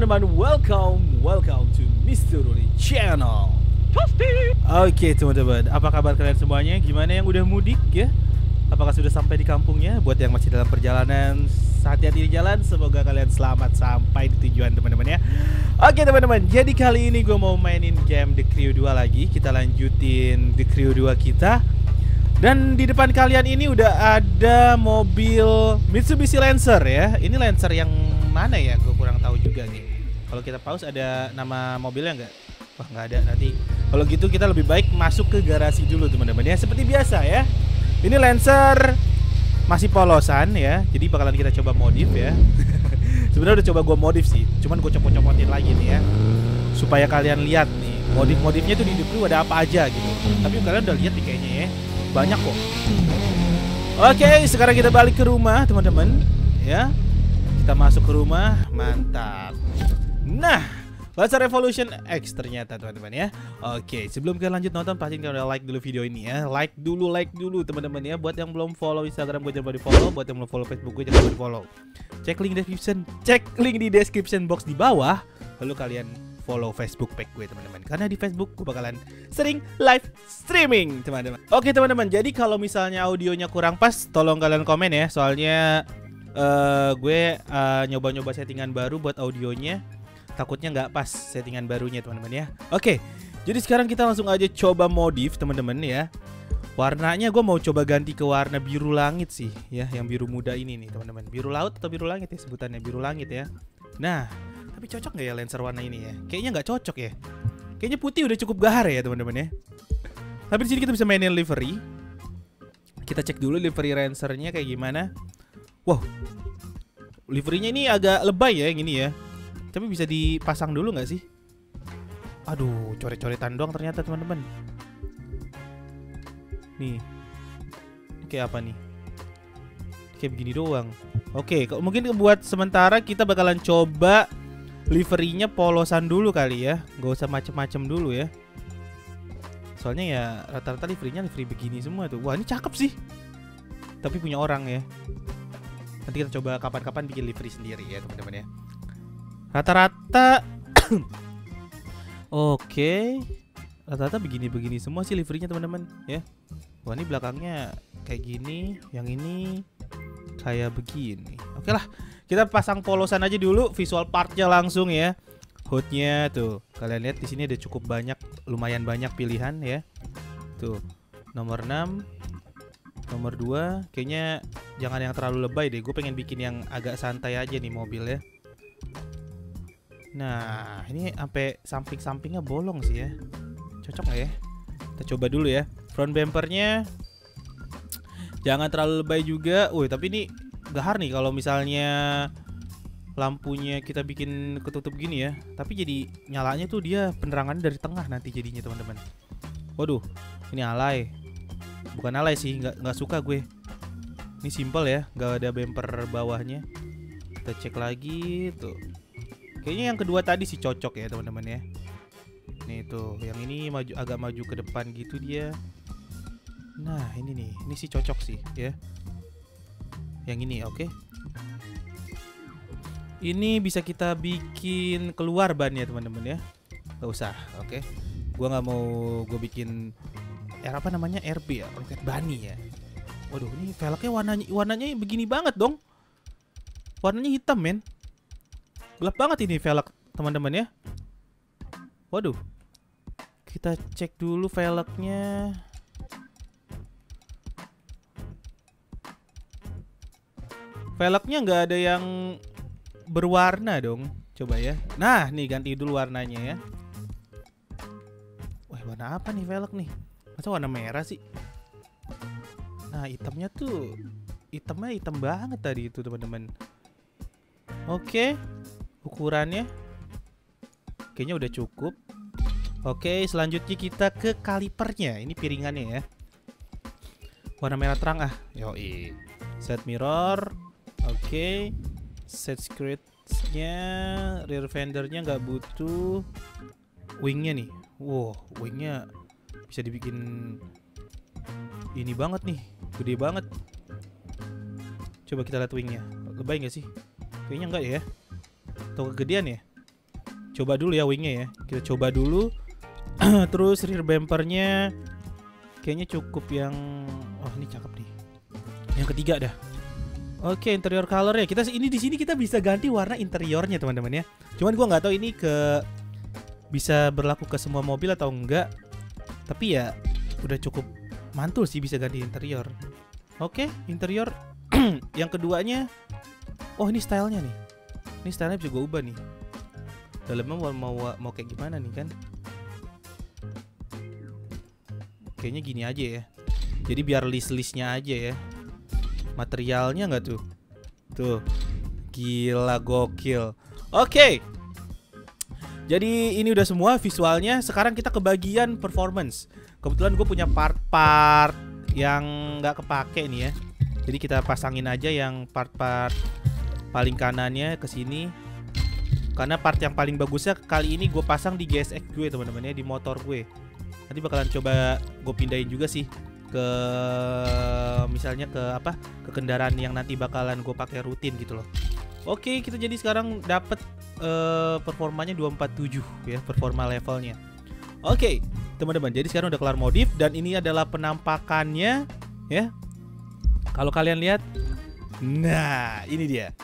teman-teman, welcome, welcome to Mr. Ruli Channel. Oke teman-teman, apa kabar kalian semuanya? Gimana yang udah mudik ya? Apakah sudah sampai di kampungnya? Buat yang masih dalam perjalanan, hati-hati di jalan. Semoga kalian selamat sampai di tujuan teman-teman ya. Oke teman-teman, jadi kali ini gue mau mainin game The Crew 2 lagi. Kita lanjutin The Crew 2 kita. Dan di depan kalian ini udah ada mobil Mitsubishi Lancer ya. Ini Lancer yang mana ya? Gue kurang tahu juga nih. Kalau kita pause ada nama mobilnya nggak? Wah nggak ada nanti. Kalau gitu kita lebih baik masuk ke garasi dulu teman-teman ya. Seperti biasa ya. Ini Lancer masih polosan ya. Jadi bakalan kita coba modif ya. Sebenarnya udah coba gue modif sih. Cuman gue copot-copotin lagi nih ya. Supaya kalian lihat nih modif-modifnya tuh di hidup lu ada apa aja gitu. Tapi kalian udah lihat nih kayaknya ya. Banyak kok. Oke, sekarang kita balik ke rumah teman-teman ya. Kita masuk ke rumah, mantap. Nah, Lancer Revolution X ternyata teman-teman ya. Oke, sebelum kita lanjut nonton pastiin kalian udah like dulu video ini ya. Like dulu, like dulu teman-teman ya. Buat yang belum follow Instagram gue jangan lupa di follow. Buat yang belum follow Facebook gue jangan lupa di follow. Cek link description, cek link di description box di bawah. Lalu kalian follow Facebook page gue teman-teman. Karena di Facebook gue bakalan sering live streaming teman-teman. Oke teman-teman, jadi kalau misalnya audionya kurang pas, tolong kalian komen ya. Soalnya uh, gue uh, nyoba-nyoba settingan baru buat audionya takutnya nggak pas settingan barunya teman-teman ya. Oke jadi sekarang kita langsung aja coba modif teman-teman ya. Warnanya gue mau coba ganti ke warna biru langit sih ya yang biru muda ini nih teman-teman. Biru laut atau biru langit ya sebutannya biru langit ya. Nah tapi cocok nggak ya Lancer warna ini ya? Kayaknya nggak cocok ya. Kayaknya putih udah cukup gahar ya teman-teman ya. Tapi di sini kita bisa mainin livery. Kita cek dulu livery Lancernya kayak gimana. Wow liverynya ini agak lebay ya yang ini ya tapi bisa dipasang dulu nggak sih? Aduh, coret-coretan doang ternyata teman-teman. Nih. Kayak apa nih? Kayak begini doang. Oke, mungkin buat sementara kita bakalan coba liverynya polosan dulu kali ya. Gak usah macem-macem dulu ya. Soalnya ya rata-rata liverynya livery begini semua tuh. Wah, ini cakep sih. Tapi punya orang ya. Nanti kita coba kapan-kapan bikin livery sendiri ya, teman-teman ya. Rata-rata. Oke. Rata-rata begini-begini semua sih liverynya teman-teman ya. Wah ini belakangnya kayak gini Yang ini kayak begini. Oke lah kita pasang polosan aja dulu Visual partnya langsung ya. Hoodnya tuh Kalian lihat di sini ada cukup banyak Lumayan banyak pilihan ya. Tuh Nomor 6 Nomor 2 Kayaknya jangan yang terlalu lebay deh Gue pengen bikin yang agak santai aja nih mobil ya Nah, ini sampai samping-sampingnya bolong sih ya. Cocok nggak ya? Kita coba dulu ya. Front bumpernya jangan terlalu lebay juga. Woi, tapi ini gahar nih kalau misalnya lampunya kita bikin ketutup gini ya. Tapi jadi nyalanya tuh dia penerangannya dari tengah nanti jadinya teman-teman. Waduh, ini alay. Bukan alay sih, nggak nggak suka gue. Ini simple ya, nggak ada bumper bawahnya. Kita cek lagi tuh. Kayaknya yang kedua tadi sih cocok ya teman-teman ya. Nih tuh, yang ini maju agak maju ke depan gitu dia. Nah ini nih, ini sih cocok sih ya. Yang ini oke. Okay. Ini bisa kita bikin keluar bannya teman-teman ya. Gak usah, oke. Okay. Gua nggak mau gue bikin R apa namanya RB ya, roket bani ya. Waduh, ini velgnya warnanya warnanya begini banget dong. Warnanya hitam men. Gelap banget ini velg teman-teman ya. Waduh. Kita cek dulu velgnya. Velgnya nggak ada yang berwarna dong. Coba ya. Nah, nih ganti dulu warnanya ya. Wah, warna apa nih velg nih? Masa warna merah sih? Nah, hitamnya tuh hitamnya hitam banget tadi itu, teman-teman. Oke ukurannya? Kayaknya udah cukup. Oke selanjutnya kita ke kalipernya. Ini piringannya ya. Warna merah terang ah. Yoi. Set mirror. Oke. Set nya rear fendernya nggak butuh wingnya nih. Wow wingnya bisa dibikin ini banget nih. Gede banget. Coba kita lihat wingnya. Lebay nggak sih? Kayaknya enggak ya atau kegedean ya coba dulu ya wingnya ya. Kita coba dulu. Terus rear bumpernya kayaknya cukup yang oh ini cakep nih. Yang ketiga dah. Oke, interior color ya. Kita ini di sini kita bisa ganti warna interiornya, teman-teman ya. Cuman gua nggak tahu ini ke bisa berlaku ke semua mobil atau enggak. Tapi ya udah cukup mantul sih bisa ganti interior. Oke, interior yang keduanya oh ini stylenya nih. Ini stylenya bisa gue ubah nih. Dalamnya mau, mau mau kayak gimana nih kan? Kayaknya gini aja ya. Jadi biar list-listnya aja ya. Materialnya nggak tuh? Tuh. Gila gokil. Oke. Jadi ini udah semua visualnya. Sekarang kita ke bagian performance. Kebetulan gue punya part-part yang nggak kepake nih ya. Jadi kita pasangin aja yang part-part paling kanannya ke sini. Karena part yang paling bagusnya kali ini gue pasang di GSX gue teman-teman ya di motor gue. Nanti bakalan coba gue pindahin juga sih ke misalnya ke apa ke kendaraan yang nanti bakalan gue pakai rutin gitu loh. Oke kita jadi sekarang dapat uh, performanya 247 ya performa levelnya. Oke teman-teman jadi sekarang udah kelar modif dan ini adalah penampakannya ya. Kalau kalian lihat, nah ini dia.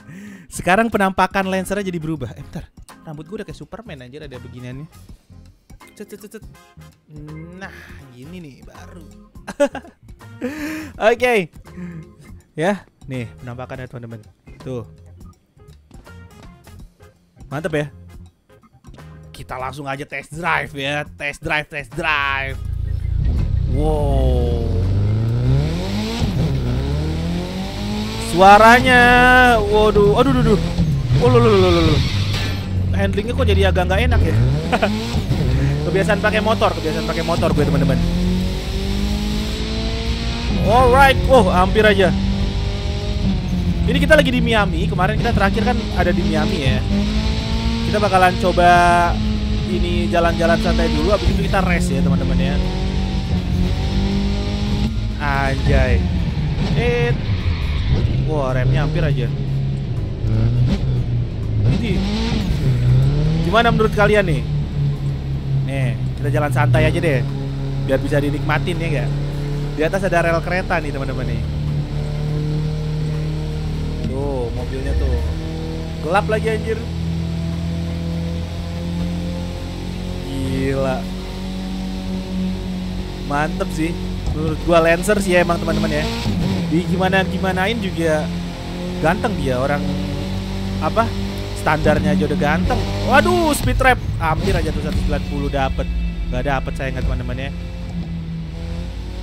Sekarang penampakan lensernya jadi berubah. Eh bentar, rambut gue udah kayak Superman aja ada beginiannya. Cet, cet, cet. Nah, gini nih baru. Oke. Okay. Ya, nih penampakannya teman-teman. Tuh. Mantap ya. Kita langsung aja test drive ya. Test drive, test drive. Wow. Suaranya, waduh, aduh, aduh, aduh. Oh, lo, lo, lo, lo. Handlingnya kok jadi agak nggak enak ya. kebiasaan pakai motor, kebiasaan pakai motor gue teman-teman. Alright, oh hampir aja. Ini kita lagi di Miami. Kemarin kita terakhir kan ada di Miami ya. Kita bakalan coba ini jalan-jalan santai dulu. Abis itu kita rest ya teman-teman ya. Anjay. Eh, Wah remnya hampir aja. Ini Gimana menurut kalian nih? Nih kita jalan santai aja deh. Biar bisa dinikmatin ya gak Di atas ada rel kereta nih teman-teman nih. Tuh mobilnya tuh. Gelap lagi anjir. Gila. Mantep sih. Menurut gua Lancer sih ya emang teman-teman ya di gimana gimanain juga ganteng dia orang apa standarnya aja udah ganteng. Waduh speed trap. Hampir aja tuh 190 dapet. Nggak dapet saya nggak teman-teman ya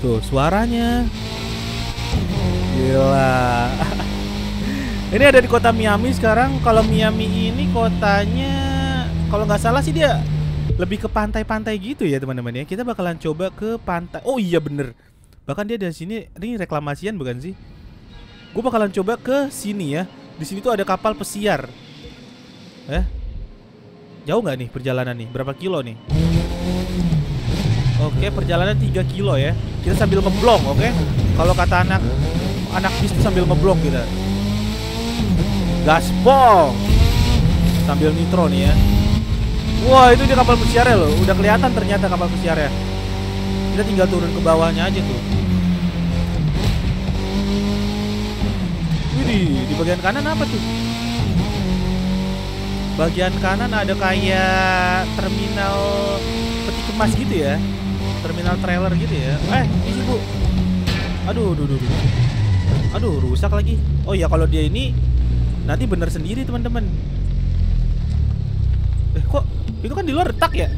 tuh suaranya. Gila. Ini ada di kota Miami sekarang. Kalau Miami ini kotanya kalau nggak salah sih dia lebih ke pantai-pantai gitu ya teman-teman ya. Kita bakalan coba ke pantai. Oh iya bener Bahkan dia dari sini ini reklamasian bukan sih? Gue bakalan coba ke sini ya. Di sini tuh ada kapal pesiar. Eh? Jauh nggak nih perjalanan nih? Berapa kilo nih? Oke, perjalanan 3 kilo ya. Kita sambil ngeblong, oke? Kalau kata anak anak bis sambil ngeblong kita. Gaspol. Sambil nitro nih ya. Wah, itu dia kapal pesiarnya loh. Udah kelihatan ternyata kapal pesiarnya. Kita tinggal turun ke bawahnya aja tuh. Di bagian kanan apa tuh? Bagian kanan ada kayak terminal peti kemas gitu ya. Terminal trailer gitu ya. Eh, ini bu. Aduh, aduh, aduh, aduh. Aduh, rusak lagi. Oh ya, kalau dia ini nanti bener sendiri teman-teman. Eh, kok itu kan di luar retak ya?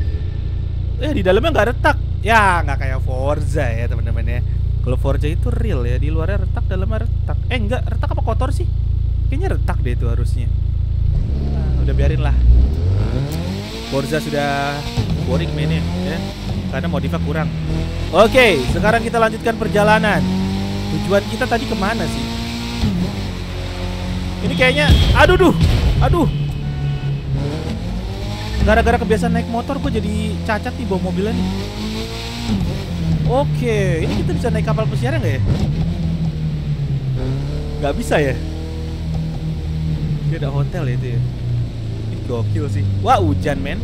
Eh, di dalamnya nggak retak. Ya nggak kayak Forza ya teman-teman ya. Kalau Forza itu real ya, di luarnya retak, dalamnya retak. Eh enggak, retak apa kotor sih? Kayaknya retak deh itu harusnya. Nah, udah biarin lah. Forza sudah boring mainnya ya, karena modifnya kurang. Oke, sekarang kita lanjutkan perjalanan. Tujuan kita tadi ke mana sih? Ini kayaknya, aduh duh, aduh. Gara-gara kebiasaan naik motor, gue jadi cacat di bawah mobilnya nih. Oke, ini kita bisa naik kapal pesiar nggak ya? Nggak bisa ya? Ini ada hotel ya itu ya. Gokil sih. Wah, hujan, men.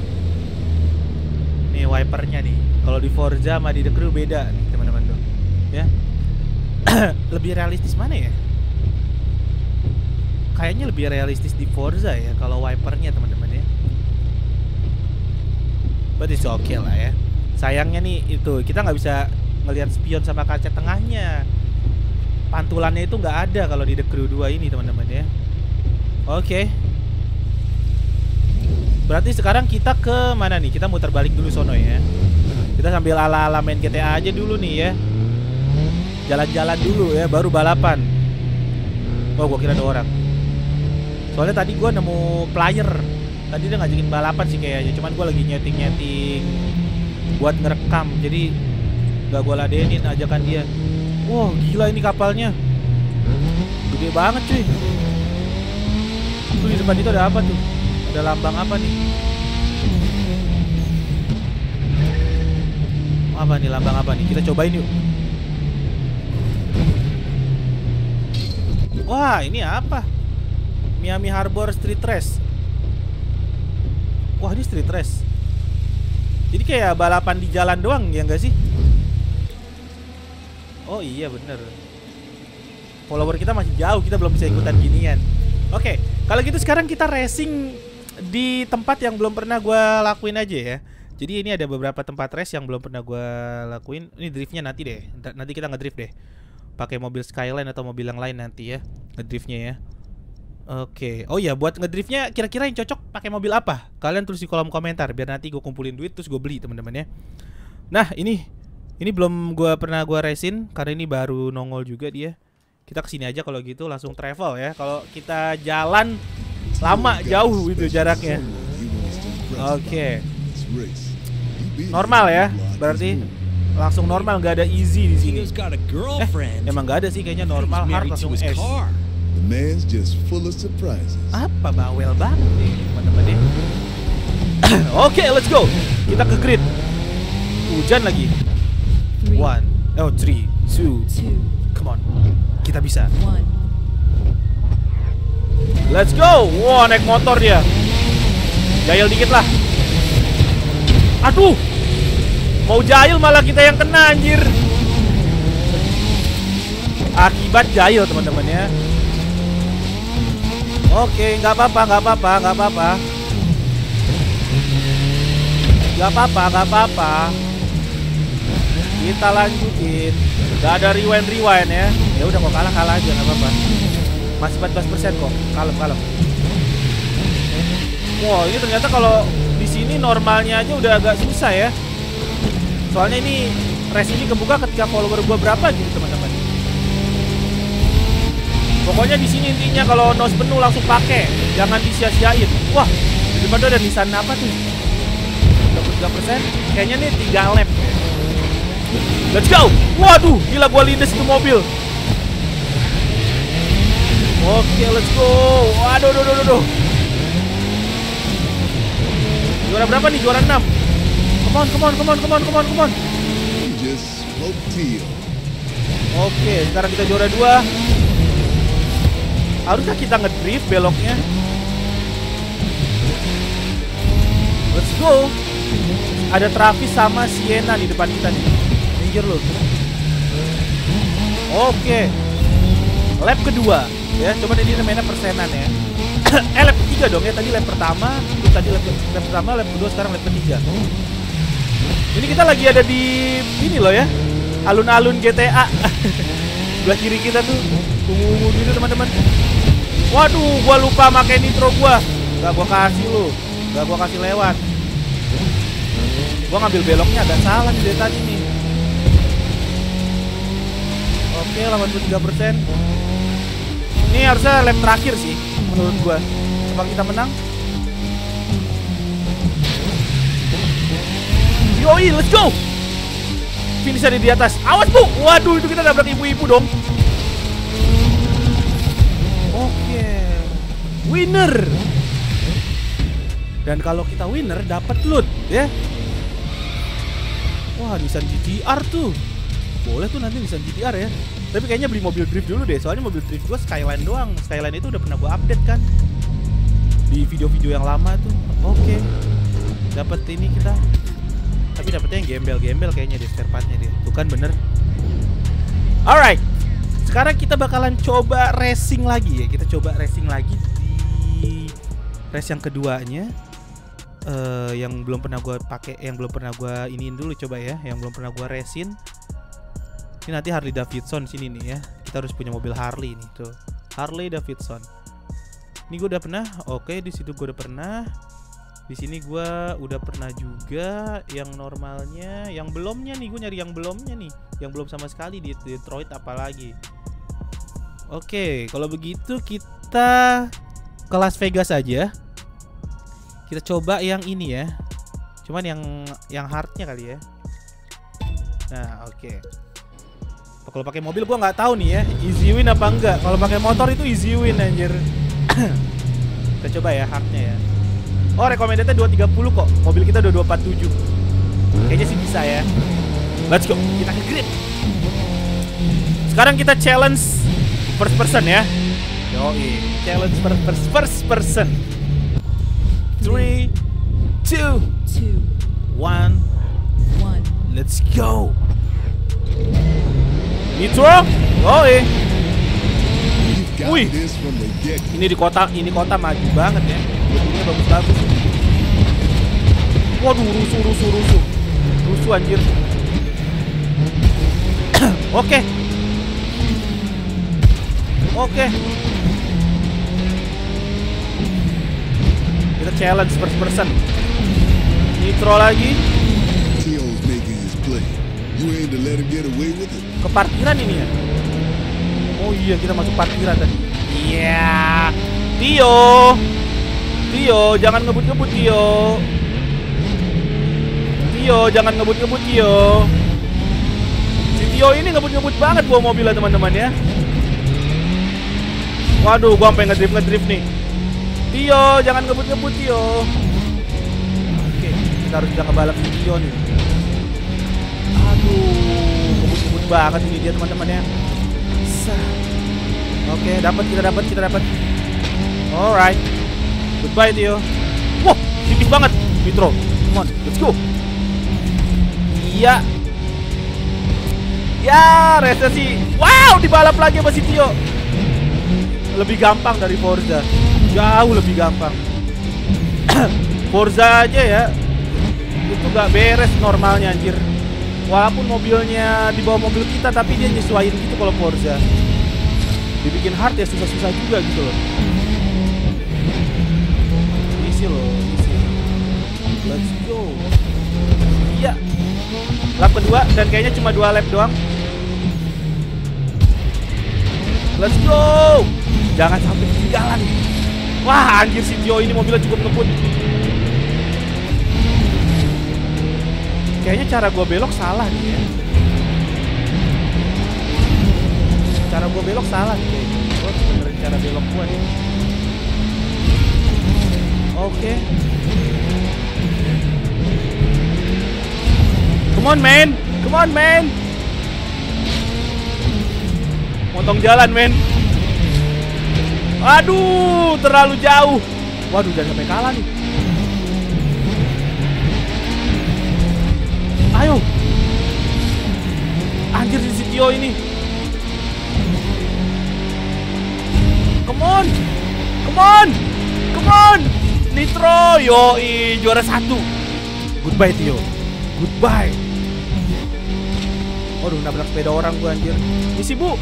Nih wipernya nih. Kalau di Forza sama di The Crew beda nih, teman-teman tuh. Ya. lebih realistis mana ya? Kayaknya lebih realistis di Forza ya kalau wipernya, teman-teman ya. But it's okay lah ya. Sayangnya nih itu kita nggak bisa ngelihat spion sama kaca tengahnya. Pantulannya itu nggak ada kalau di The Crew 2 ini, teman-teman ya. Oke. Berarti sekarang kita ke mana nih? Kita muter balik dulu sono ya. Kita sambil ala-ala main GTA aja dulu nih ya. Jalan-jalan dulu ya, baru balapan. Oh, gua kira ada orang. Soalnya tadi gua nemu player. Tadi dia ngajakin balapan sih kayaknya. Cuman gua lagi nyeting-nyeting buat ngerekam. Jadi gak gua ladenin ajakan dia. Wow, gila ini kapalnya. Gede banget cuy. Tuh di depan itu ada apa tuh? Ada lambang apa nih? Apa nih lambang apa nih? Kita cobain yuk. Wah, ini apa? Miami Harbor Street Race. Wah, ini street race. Jadi kayak balapan di jalan doang ya enggak sih? Oh iya bener. Follower kita masih jauh, kita belum bisa ikutan ginian. Oke, kalau gitu sekarang kita racing di tempat yang belum pernah gue lakuin aja ya. Jadi ini ada beberapa tempat race yang belum pernah gue lakuin. Ini driftnya nanti deh, nanti kita ngedrift deh. Pakai mobil Skyline atau mobil yang lain nanti ya Ngedriftnya ya Oke, oh ya buat ngedriftnya kira-kira yang cocok pakai mobil apa? Kalian tulis di kolom komentar biar nanti gue kumpulin duit terus gue beli teman-teman ya. Nah ini, ini belum gue pernah gue racing karena ini baru nongol juga dia. Kita ke sini aja kalau gitu langsung travel ya. Kalau kita jalan lama jauh itu jaraknya. Oke, normal ya berarti langsung normal nggak ada easy di sini. Eh, emang nggak ada sih kayaknya normal hard langsung S. The man's just full of surprises. Apa bawel banget nih teman-teman ya. Oke, let's go. Kita ke grid. Hujan lagi. One, oh three, two, come on. Kita bisa. Let's go. Wah, naik motor dia. Jahil dikit lah. Aduh. Mau jahil malah kita yang kena anjir. Akibat jahil teman-teman ya. Oke, nggak apa-apa, nggak apa-apa, nggak apa-apa. Nggak apa-apa, nggak apa-apa. Kita lanjutin. Gak ada rewind rewind ya. Ya udah kok kalah kalah aja nggak apa-apa. Masih 14% kok. Kalem kalem. Wow, ini ternyata kalau di sini normalnya aja udah agak susah ya. Soalnya ini race ini kebuka ketika follower gua berapa gitu teman-teman. Pokoknya di sini intinya kalau nos penuh langsung pakai, jangan disia-siain. Wah, di depan ada Nissan apa tuh? 23%. Kayaknya nih 3 lap. Let's go. Waduh, gila gua lindes itu mobil. Oke, let's go. Waduh, duh, duh, duh, duh. Juara berapa nih? Juara 6. Come on, come on, come on, come on, come on, come on. Oke, sekarang kita juara 2. Haruskah kita ngedrift beloknya? Let's go. Ada Travis sama Sienna di depan kita nih. Minggir lu. Oke. Lap kedua ya, cuman ini namanya persenan ya. eh lap ketiga dong ya, tadi lap pertama, terus tadi lap, lap pertama, lap kedua, sekarang lap ketiga. Ini kita lagi ada di ini loh ya. Alun-alun GTA. Sebelah kiri kita tuh ungu-ungu gitu teman-teman. Waduh, gua lupa pakai nitro gua. Gak gua kasih lu. Gak gua kasih lewat. Gua ngambil beloknya agak salah nih dari tadi nih. Oke, 83%. Ini harusnya lap terakhir sih menurut gua. Coba kita menang. Yoi, let's go. Finish ada di atas. Awas, Bu. Waduh, itu kita nabrak ibu-ibu dong. Winner. Dan kalau kita winner dapat loot, ya. Wah, Nissan GTR tuh. Boleh tuh nanti Nissan GTR ya. Tapi kayaknya beli mobil drift dulu deh. Soalnya mobil drift gua Skyline doang. Skyline itu udah pernah gua update kan. di video-video yang lama tuh. Oke. Dapat ini kita. Tapi dapetnya yang gembel-gembel kayaknya di spare dia. Tuh kan bener. Alright. Sekarang kita bakalan coba racing lagi ya. Kita coba racing lagi race yang keduanya. eh yang belum pernah gua pakai, yang belum pernah gua iniin dulu coba ya, yang belum pernah gua racing. Ini nanti Harley Davidson sini nih ya. Kita harus punya mobil Harley nih tuh. Harley Davidson. Ini gue udah pernah. Oke, di situ gue udah pernah. Di sini gua udah pernah juga yang normalnya, yang belumnya nih gue nyari yang belumnya nih, yang belum sama sekali di Detroit apalagi. Oke, kalau begitu kita ke Las Vegas aja. Kita coba yang ini ya. Cuman yang yang hardnya kali ya. Nah, oke. Kalau pakai mobil gua nggak tahu nih ya, easy win apa enggak. Kalau pakai motor itu easy win anjir. kita coba ya hardnya ya. Oh, recommendednya 230 kok. Mobil kita udah 247. Kayaknya sih bisa ya. Let's go. Kita ke grid. Sekarang kita challenge first person ya. Yoi, challenge first, first, first person. 3 2 two, 1 one. Let's go. Nitro. Yoi. Wih. Ini di kota, ini kota maju banget ya. Mobilnya bagus-bagus. Waduh, rusuh, rusuh, rusuh. Rusuh anjir. Oke. Oke. Kita challenge first person. Nitro lagi. Ke parkiran ini ya? Oh iya, kita masuk parkiran tadi. Iya. Tio. Tio, jangan ngebut-ngebut Tio. Tio, jangan ngebut-ngebut Tio. Si Tio ini ngebut-ngebut banget bawa mobilnya teman-teman ya. Waduh, gua sampai ngedrift ngedrift nih. Tio, jangan ngebut-ngebut Tio. Oke, kita harus bisa ngebalap si Tio nih. Aduh, ngebut-ngebut banget ini dia teman-teman ya. Sah. Oke, dapat kita dapat kita dapat. Alright. Goodbye Tio. Wah, tipis banget. Nitro. Come on, let's go. Iya. Ya, rese sih. Wow, dibalap lagi sama si Tio. Lebih gampang dari Forza. Jauh lebih gampang. Forza aja ya. Itu nggak beres normalnya anjir. Walaupun mobilnya di bawah mobil kita tapi dia nyesuaiin gitu kalau Forza. Dibikin hard ya susah-susah juga gitu loh. Easy loh, easy. Let's go. Iya. Lap kedua dan kayaknya cuma dua lap doang. Let's go. Jangan sampai ketinggalan. Wah, anjir si Tio ini mobilnya cukup ngebut. Kayaknya cara gua belok salah nih ya. Cara gua belok salah nih kayaknya. Harus benerin cara belok gua nih. Oke. Come on, man. Come on, man. Motong jalan, men. Aduh, terlalu jauh. Waduh, jangan sampai kalah nih. Ayo. Anjir si Tio ini. Come on. Come on. Come on. Nitro. Yoi, juara satu. Goodbye Tio. Goodbye. Waduh, nabrak sepeda orang gua anjir. Isi, Bu.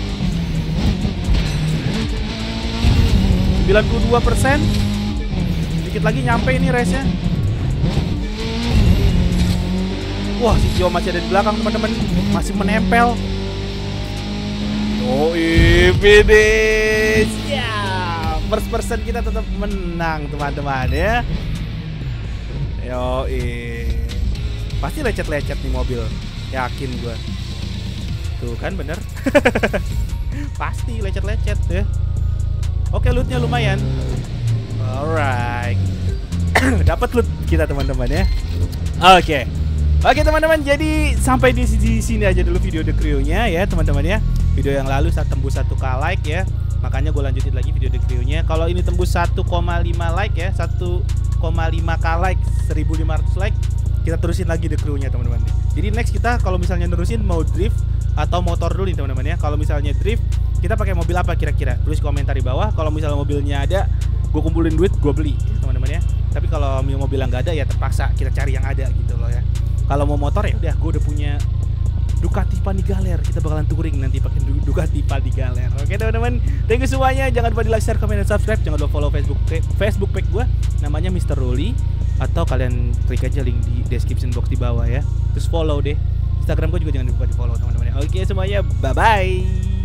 92% Sedikit lagi nyampe ini race-nya. Wah si Tio masih ada di belakang teman-teman. Masih menempel. Yoi finish. Ya First person kita tetap menang teman-teman ya. Yoi. Pasti lecet-lecet nih mobil. Yakin gua. Tuh kan bener. Pasti lecet-lecet ya Oke lootnya lumayan. Alright. Dapat loot kita teman-teman ya. Oke. Oke teman-teman jadi sampai di, di sini aja dulu video The Crew-nya ya teman-teman ya. Video yang lalu saat tembus 1k like ya. Makanya gue lanjutin lagi video The Crew-nya. Kalau ini tembus 1,5 like ya 1,5k like 1500 like kita terusin lagi The Crew-nya teman-teman. Jadi next kita kalau misalnya nerusin mau drift atau motor dulu nih teman-teman ya. Kalau misalnya drift kita pakai mobil apa kira-kira? Tulis komentar di bawah. Kalau misalnya mobilnya ada gue kumpulin duit gue beli teman-teman ya. Tapi kalau mobil yang nggak ada ya terpaksa kita cari yang ada gitu loh ya. Kalau mau motor ya udah gue udah punya Ducati Panigale kita bakalan touring nanti pakai Du- Ducati Panigale oke teman-teman. Thank you semuanya. Jangan lupa di like share comment dan subscribe. Jangan lupa follow Facebook Facebook page gue namanya Mr. Roli atau kalian klik aja link di description box di bawah ya. Terus follow deh. Instagram gue juga jangan lupa di follow teman-teman ya. oke semuanya. Bye bye